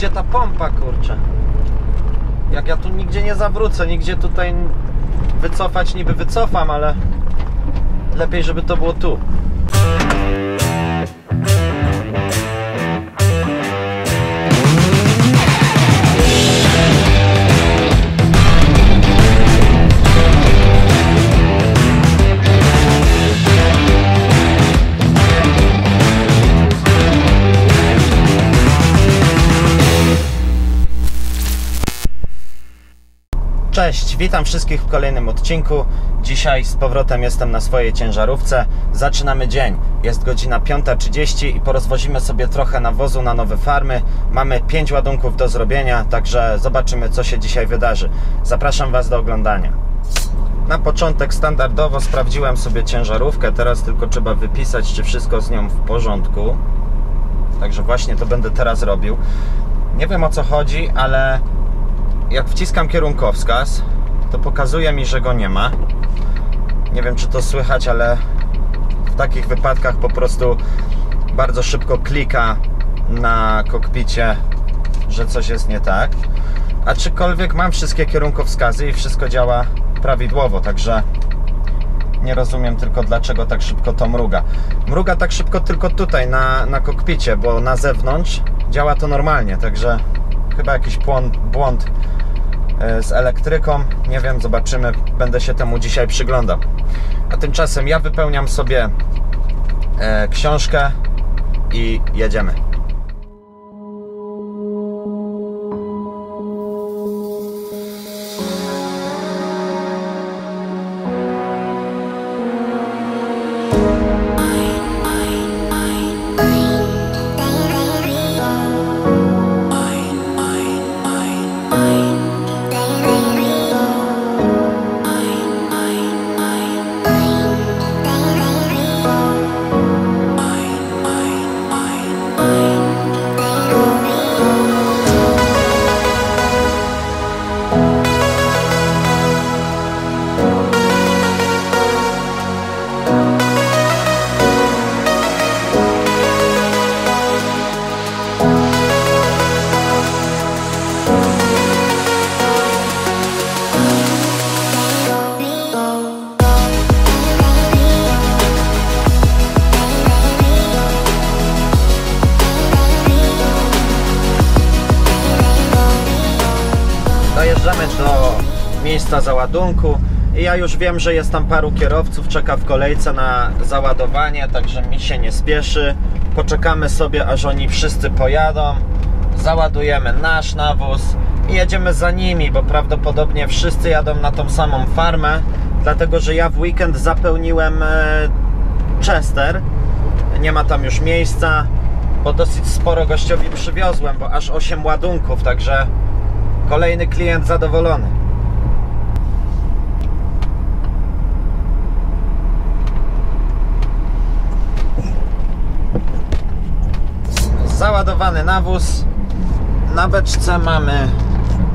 gdzie ta pompa, kurczę. Jak ja tu nigdzie nie zawrócę, nigdzie tutaj wycofać niby wycofam, ale lepiej, żeby to było tu. Cześć, witam wszystkich w kolejnym odcinku. Dzisiaj z powrotem jestem na swojej ciężarówce. Zaczynamy dzień. Jest godzina 5.30 i porozwozimy sobie trochę nawozu na nowe farmy. Mamy 5 ładunków do zrobienia, także zobaczymy co się dzisiaj wydarzy. Zapraszam Was do oglądania. Na początek standardowo sprawdziłem sobie ciężarówkę. Teraz tylko trzeba wypisać, czy wszystko z nią w porządku. Także właśnie to będę teraz robił. Nie wiem o co chodzi, ale jak wciskam kierunkowskaz, to pokazuje mi, że go nie ma. Nie wiem, czy to słychać, ale w takich wypadkach po prostu bardzo szybko klika na kokpicie, że coś jest nie tak. Aczkolwiek mam wszystkie kierunkowskazy i wszystko działa prawidłowo, także nie rozumiem tylko dlaczego tak szybko to mruga. Mruga tak szybko tylko tutaj na, na kokpicie, bo na zewnątrz działa to normalnie, także chyba jakiś błąd, błąd z elektryką. Nie wiem, zobaczymy. Będę się temu dzisiaj przyglądał. A tymczasem ja wypełniam sobie e, książkę i jedziemy. Załadunku i ja już wiem, że jest tam paru kierowców, czeka w kolejce na załadowanie, także mi się nie spieszy. Poczekamy sobie, aż oni wszyscy pojadą, załadujemy nasz nawóz i jedziemy za nimi, bo prawdopodobnie wszyscy jadą na tą samą farmę, dlatego że ja w weekend zapełniłem e, Chester, nie ma tam już miejsca, bo dosyć sporo gościowi przywiozłem, bo aż 8 ładunków, także Kolejny klient zadowolony. Załadowany nawóz. Na beczce mamy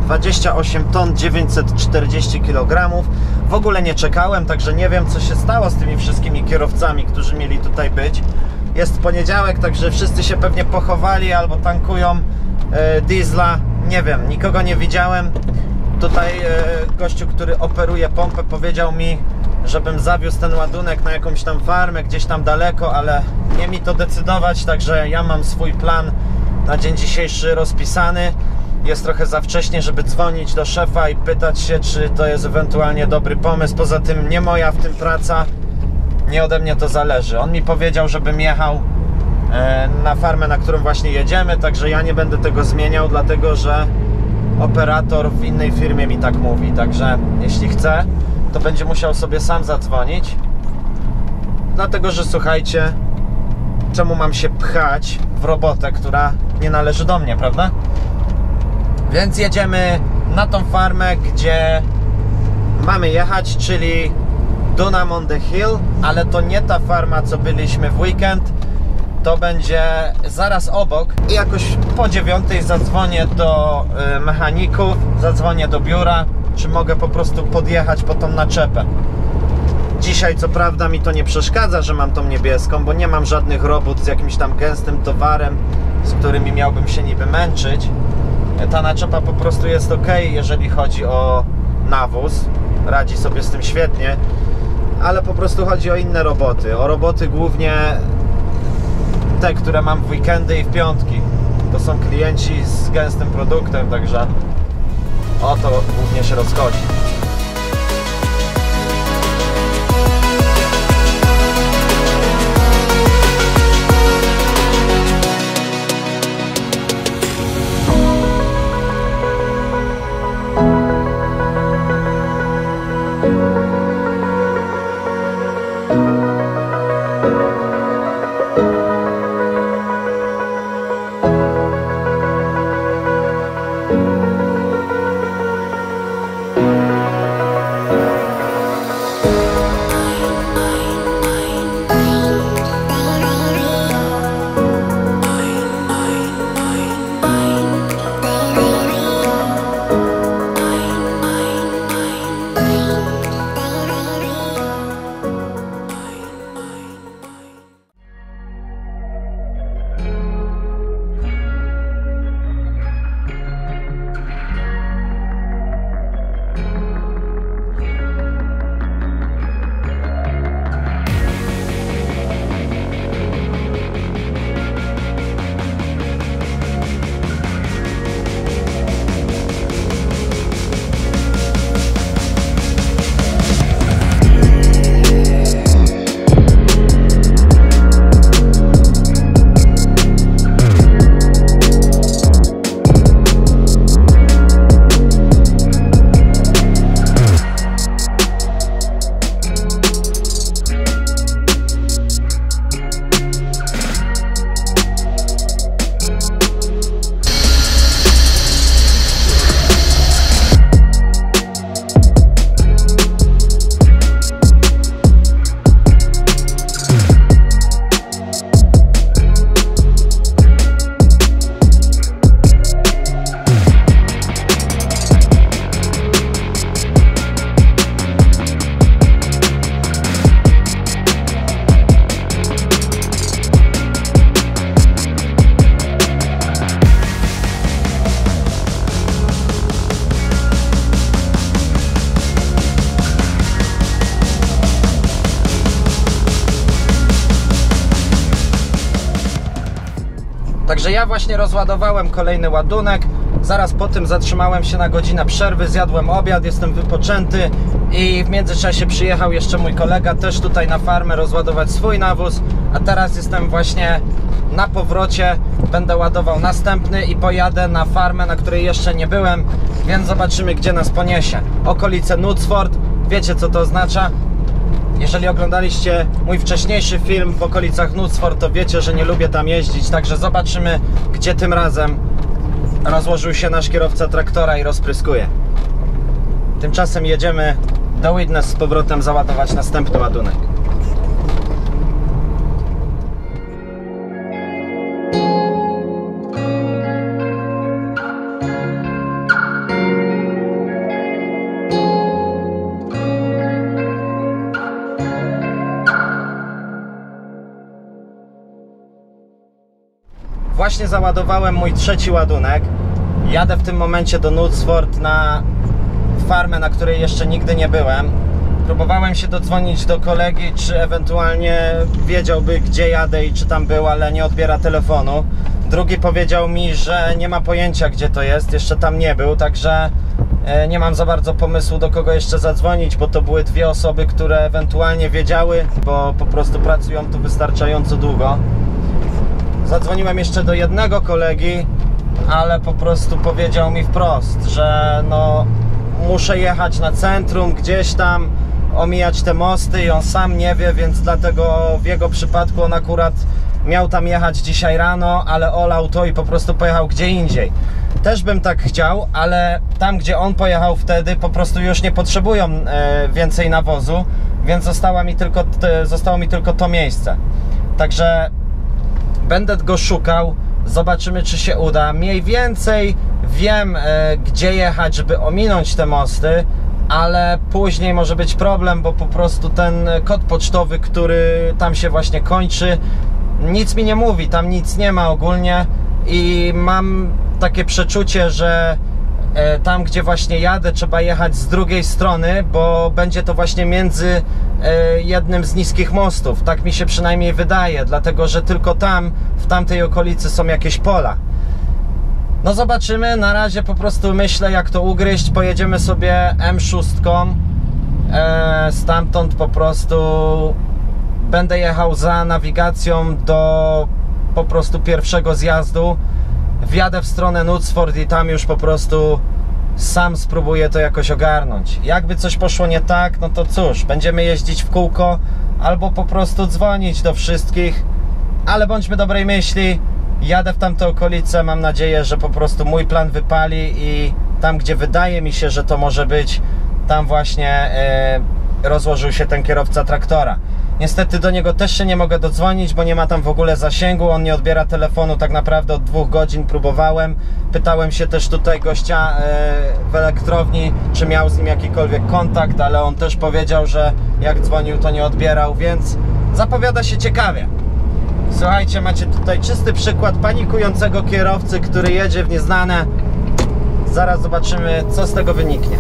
28 ton 940 kg. W ogóle nie czekałem, także nie wiem co się stało z tymi wszystkimi kierowcami, którzy mieli tutaj być. Jest poniedziałek, także wszyscy się pewnie pochowali albo tankują e, diesla. Nie wiem, nikogo nie widziałem. Tutaj e, gościu, który operuje pompę, powiedział mi, żebym zawiózł ten ładunek na jakąś tam farmę gdzieś tam daleko, ale nie mi to decydować, także ja mam swój plan na dzień dzisiejszy rozpisany. Jest trochę za wcześnie, żeby dzwonić do szefa i pytać się, czy to jest ewentualnie dobry pomysł. Poza tym nie moja w tym praca, nie ode mnie to zależy. On mi powiedział, żebym jechał e, na farmę, na którą właśnie jedziemy, także ja nie będę tego zmieniał, dlatego że operator w innej firmie mi tak mówi. Także jeśli chce, to będzie musiał sobie sam zadzwonić. Dlatego, że słuchajcie, czemu mam się pchać w robotę, która nie należy do mnie, prawda? Więc jedziemy na tą farmę, gdzie mamy jechać, czyli Dunham on the Hill, ale to nie ta farma, co byliśmy w weekend. To będzie zaraz obok i jakoś po dziewiątej zadzwonię do y, mechaników, zadzwonię do biura, czy mogę po prostu podjechać po tą naczepę. Dzisiaj co prawda mi to nie przeszkadza, że mam tą niebieską, bo nie mam żadnych robót z jakimś tam gęstym towarem. z którymi miałbym się niby męczyć. Ta naczepa po prostu jest ok, jeżeli chodzi o nawóz. Radzi sobie z tym świetnie, ale po prostu chodzi o inne roboty. O roboty głównie te, które mam w weekendy i w piątki. To są klienci z gęstym produktem, także o to głównie się rozchodzi. Także ja właśnie rozładowałem kolejny ładunek. Zaraz po tym zatrzymałem się na godzinę przerwy, zjadłem obiad, jestem wypoczęty i w międzyczasie przyjechał jeszcze mój kolega też tutaj na farmę rozładować swój nawóz, a teraz jestem właśnie na powrocie, będę ładował następny i pojadę na farmę, na której jeszcze nie byłem, więc zobaczymy gdzie nas poniesie. Okolice Knutsford, wiecie co to oznacza? Jeżeli oglądaliście mój wcześniejszy film w okolicach Knutsford, to wiecie, że nie lubię tam jeździć, także zobaczymy, gdzie tym razem rozłożył się nasz kierowca traktora i rozpryskuje. Tymczasem jedziemy do Witness z powrotem załadować następny ładunek. Załadowałem mój trzeci ładunek. Jadę w tym momencie do Knutsford na farmę, na której jeszcze nigdy nie byłem. Próbowałem się dodzwonić do kolegi, czy ewentualnie wiedziałby, gdzie jadę i czy tam był, ale nie odbiera telefonu. Drugi powiedział mi, że nie ma pojęcia, gdzie to jest, jeszcze tam nie był, także e, nie mam za bardzo pomysłu, do kogo jeszcze zadzwonić, bo to były dwie osoby, które ewentualnie wiedziały, bo po prostu pracują tu wystarczająco długo. Zadzwoniłem jeszcze do jednego kolegi, ale po prostu powiedział mi wprost, że no muszę jechać na centrum gdzieś tam, omijać te mosty i on sam nie wie, więc dlatego w jego przypadku on akurat miał tam jechać dzisiaj rano, ale olał to i po prostu pojechał gdzie indziej. Też bym tak chciał, ale tam gdzie on pojechał wtedy po prostu już nie potrzebują e, więcej nawozu, więc została mi tylko, zostało mi tylko to miejsce. Także Będę go szukał, zobaczymy czy się uda. Mniej więcej wiem, e, gdzie jechać, żeby ominąć te mosty, ale później może być problem, bo po prostu ten kod pocztowy, który tam się właśnie kończy, nic mi nie mówi, tam nic nie ma ogólnie. i mam takie przeczucie, że tam gdzie właśnie jadę trzeba jechać z drugiej strony, bo będzie to właśnie między e, jednym z niskich mostów. Tak mi się przynajmniej wydaje, dlatego że tylko tam, w tamtej okolicy są jakieś pola. No zobaczymy, na razie po prostu myślę jak to ugryźć, pojedziemy sobie M6 e, stamtąd po prostu będę jechał za nawigacją do po prostu pierwszego zjazdu wjadę w stronę Knutsford i tam już po prostu sam spróbuję to jakoś ogarnąć jakby coś poszło nie tak, no to cóż będziemy jeździć w kółko albo po prostu dzwonić do wszystkich ale bądźmy dobrej myśli jadę w tamte okolice, mam nadzieję, że po prostu mój plan wypali i tam, gdzie wydaje mi się, że to może być, tam właśnie e, rozłożył się ten kierowca traktora. Niestety do niego też się nie mogę dodzwonić, bo nie ma tam w ogóle zasięgu, on nie odbiera telefonu tak naprawdę od dwóch godzin, próbowałem. Pytałem się też tutaj gościa e, w elektrowni, czy miał z nim jakikolwiek kontakt, ale on też powiedział, że jak dzwonił to nie odbierał, więc zapowiada się ciekawie. Słuchajcie, macie tutaj czysty przykład panikującego kierowcy, który jedzie w nieznane. Zaraz zobaczymy, co z tego wyniknie.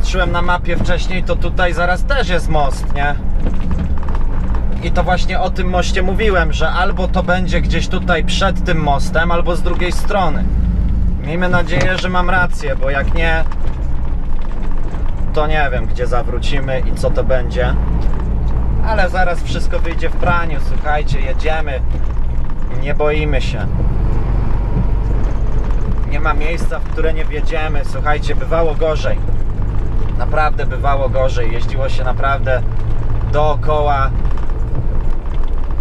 Patrzyłem na mapie wcześniej, to tutaj zaraz też jest most, nie? I to właśnie o tym moście mówiłem, że albo to będzie gdzieś tutaj przed tym mostem, albo z drugiej strony. Miejmy nadzieję, że mam rację, bo jak nie, to nie wiem, gdzie zawrócimy i co to będzie. Ale zaraz wszystko wyjdzie w praniu, słuchajcie, jedziemy. Nie boimy się. Nie ma miejsca, w które nie wjedziemy. Słuchajcie, bywało gorzej. Naprawdę bywało gorzej. Jeździło się naprawdę dookoła.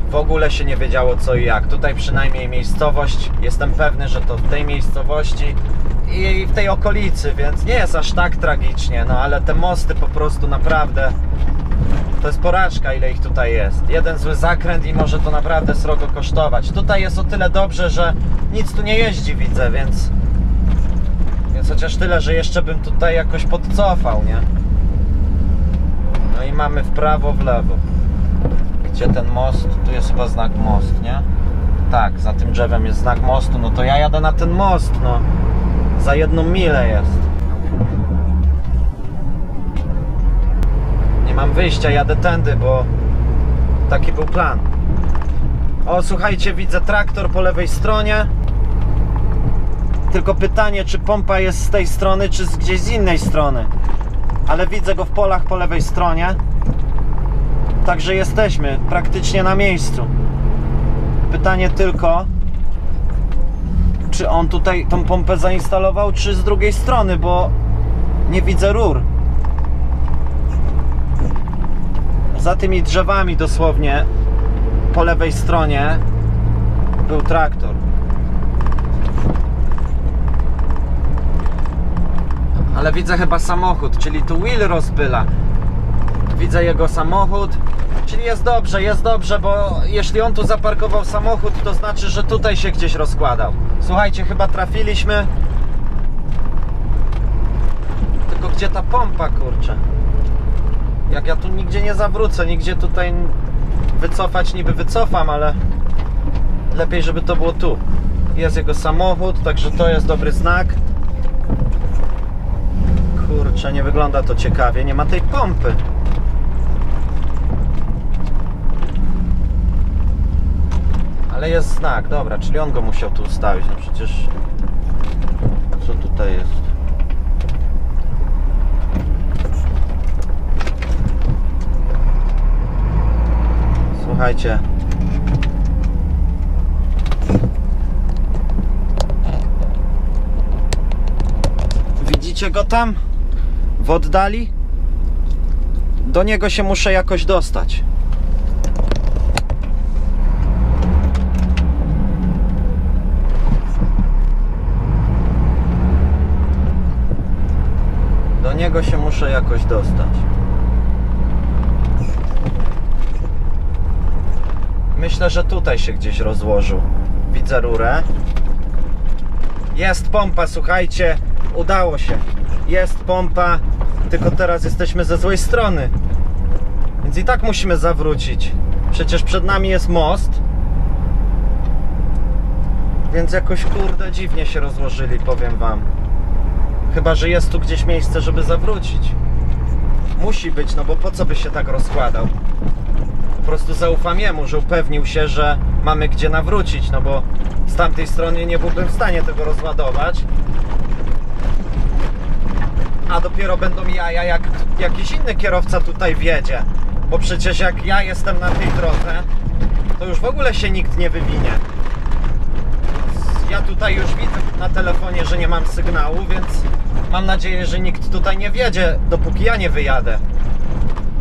W ogóle się nie wiedziało co i jak. Tutaj przynajmniej miejscowość. Jestem pewny, że to w tej miejscowości i w tej okolicy, więc nie jest aż tak tragicznie. No ale te mosty po prostu naprawdę to jest porażka, ile ich tutaj jest. Jeden zły zakręt i może to naprawdę srogo kosztować. Tutaj jest o tyle dobrze, że nic tu nie jeździ, widzę, więc. Więc chociaż tyle, że jeszcze bym tutaj jakoś podcofał, nie? No i mamy w prawo, w lewo. Gdzie ten most? Tu jest chyba znak most, nie? Tak, za tym drzewem jest znak mostu. No to ja jadę na ten most, no. Za jedną milę jest. Nie mam wyjścia, jadę tędy, bo taki był plan. O, słuchajcie, widzę traktor po lewej stronie. Tylko pytanie, czy pompa jest z tej strony, czy z gdzieś z innej strony. Ale widzę go w polach po lewej stronie. Także jesteśmy praktycznie na miejscu. Pytanie tylko, czy on tutaj tą pompę zainstalował, czy z drugiej strony, bo nie widzę rur. Za tymi drzewami dosłownie po lewej stronie był traktor. Ale widzę chyba samochód, czyli tu Will rozpyla. Widzę jego samochód, czyli jest dobrze, jest dobrze, bo jeśli on tu zaparkował samochód, to znaczy, że tutaj się gdzieś rozkładał. Słuchajcie, chyba trafiliśmy. Tylko gdzie ta pompa, kurczę? Jak ja tu nigdzie nie zawrócę, nigdzie tutaj wycofać niby wycofam, ale lepiej, żeby to było tu. Jest jego samochód, także to jest dobry znak kurczę, nie wygląda to ciekawie, nie ma tej pompy. Ale jest znak, dobra, czyli on go musiał tu ustawić, no przecież... Co tutaj jest? Słuchajcie, Widzicie go tam? W oddali? Do niego się muszę jakoś dostać. Do niego się muszę jakoś dostać. Myślę, że tutaj się gdzieś rozłożył. Widzę rurę. Jest pompa, słuchajcie, udało się. Jest pompa, tylko teraz jesteśmy ze złej strony. Więc i tak musimy zawrócić. Przecież przed nami jest most. Więc jakoś kurde dziwnie się rozłożyli, powiem wam. Chyba, że jest tu gdzieś miejsce, żeby zawrócić. Musi być, no bo po co by się tak rozkładał? Po prostu zaufam jemu, że upewnił się, że mamy gdzie nawrócić, no bo z tamtej strony nie byłbym w stanie tego rozładować. A dopiero będą jaja, jak jakiś inny kierowca tutaj wjedzie. Bo przecież jak ja jestem na tej drodze, to już w ogóle się nikt nie wywinie. Ja tutaj już widzę na telefonie, że nie mam sygnału, więc mam nadzieję, że nikt tutaj nie wjedzie, dopóki ja nie wyjadę.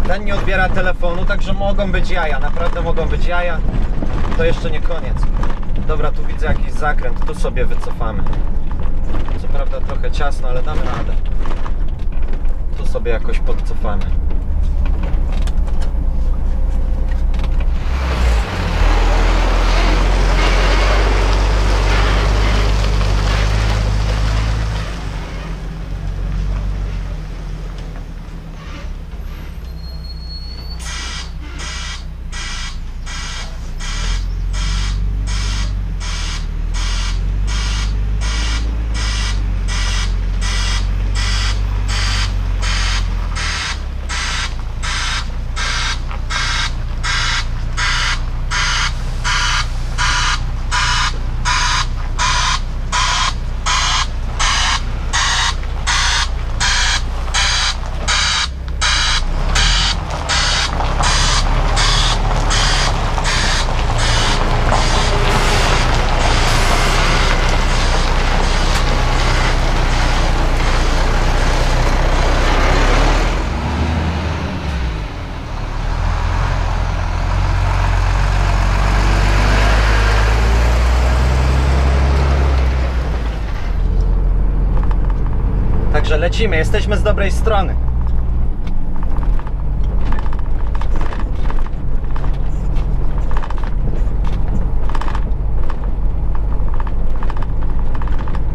Ten nie odbiera telefonu, także mogą być jaja, naprawdę mogą być jaja. To jeszcze nie koniec. Dobra, tu widzę jakiś zakręt, tu sobie wycofamy. Co prawda trochę ciasno, ale damy radę. Tu sobie jakoś podcofamy. Także lecimy, jesteśmy z dobrej strony.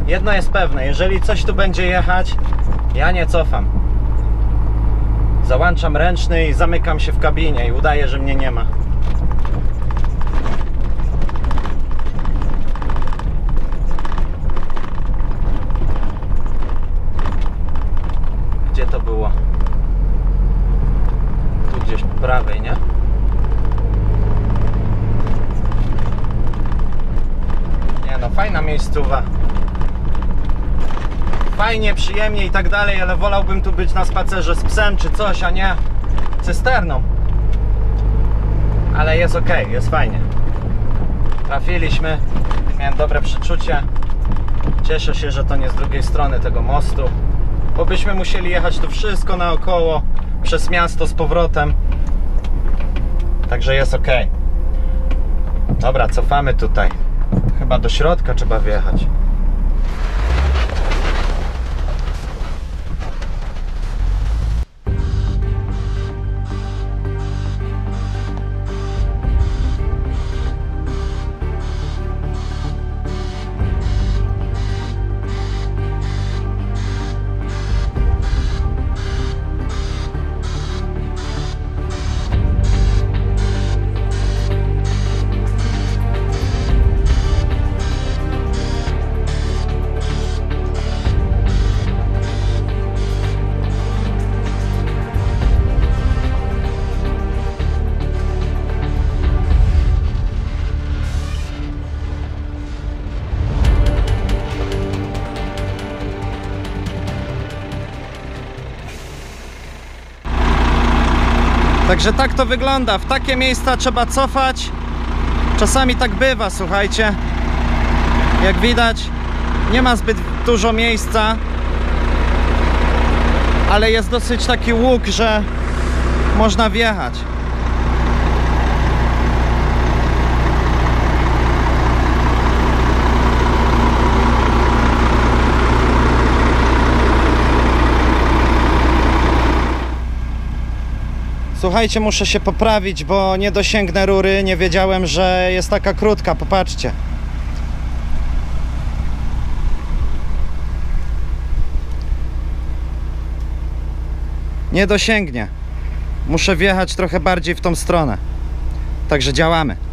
Jedno jest pewne, jeżeli coś tu będzie jechać, ja nie cofam. Załączam ręczny i zamykam się w kabinie i udaję, że mnie nie ma. Gdzie to było? Tu gdzieś po prawej, nie? Nie no, fajna miejscowa. Fajnie, przyjemnie i tak dalej, ale wolałbym tu być na spacerze z psem czy coś, a nie cysterną. Ale jest ok, jest fajnie. Trafiliśmy, miałem dobre przeczucie. Cieszę się, że to nie z drugiej strony tego mostu bo byśmy musieli jechać tu wszystko naokoło przez miasto z powrotem. Także jest ok. Dobra, cofamy tutaj. Chyba do środka trzeba wjechać. Także tak to wygląda. W takie miejsca trzeba cofać. Czasami tak bywa, słuchajcie. Jak widać, nie ma zbyt dużo miejsca. ale jest dosyć taki łuk, że można wjechać. Słuchajcie, muszę się poprawić, bo nie dosięgnę rury. Nie wiedziałem, że jest taka krótka. Popatrzcie. Nie dosięgnie. Muszę wjechać trochę bardziej w tą stronę. Także działamy.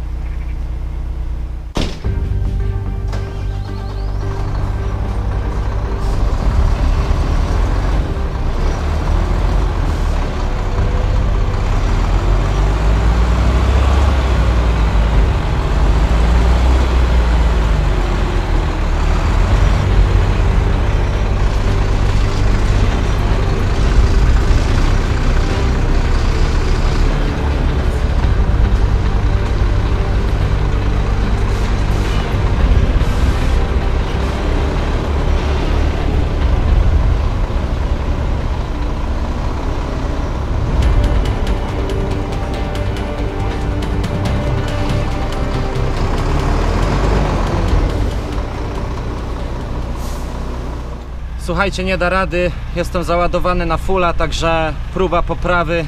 Słuchajcie, nie da rady. Jestem załadowany na fulla, także próba poprawy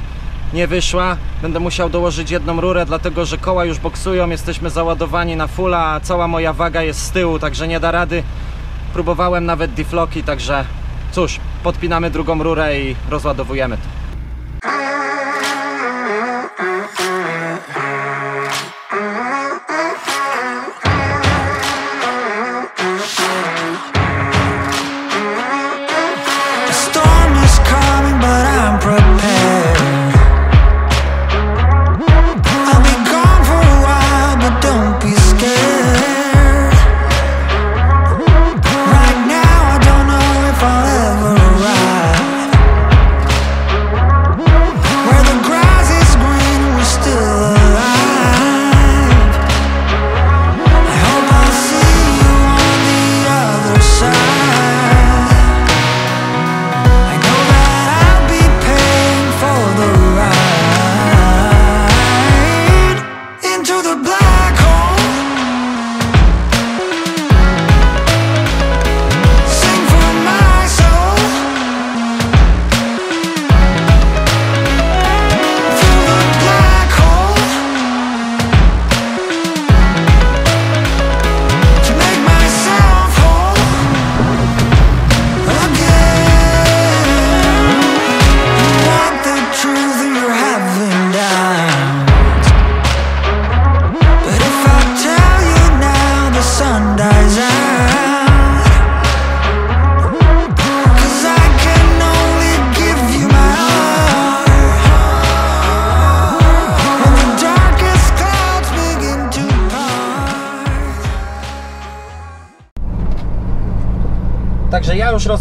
nie wyszła. Będę musiał dołożyć jedną rurę, dlatego że koła już boksują. Jesteśmy załadowani na fulla, a cała moja waga jest z tyłu, także nie da rady. Próbowałem nawet defloki, także cóż, podpinamy drugą rurę i rozładowujemy to.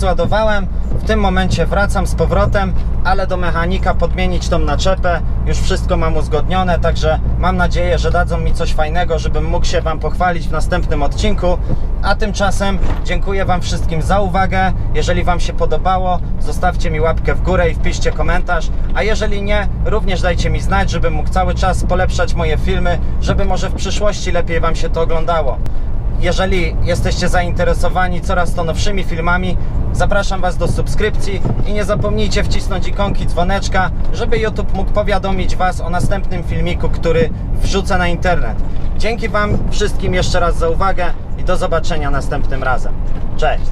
Rozładowałem. W tym momencie wracam z powrotem, ale do mechanika podmienić tą naczepę. Już wszystko mam uzgodnione, także mam nadzieję, że dadzą mi coś fajnego, żebym mógł się Wam pochwalić w następnym odcinku. A tymczasem dziękuję Wam wszystkim za uwagę. Jeżeli Wam się podobało, zostawcie mi łapkę w górę i wpiszcie komentarz. A jeżeli nie, również dajcie mi znać, żebym mógł cały czas polepszać moje filmy, żeby może w przyszłości lepiej Wam się to oglądało. Jeżeli jesteście zainteresowani coraz to nowszymi filmami, zapraszam Was do subskrypcji i nie zapomnijcie wcisnąć ikonki dzwoneczka, żeby YouTube mógł powiadomić Was o następnym filmiku, który wrzucę na internet. Dzięki Wam wszystkim jeszcze raz za uwagę i do zobaczenia następnym razem. Cześć!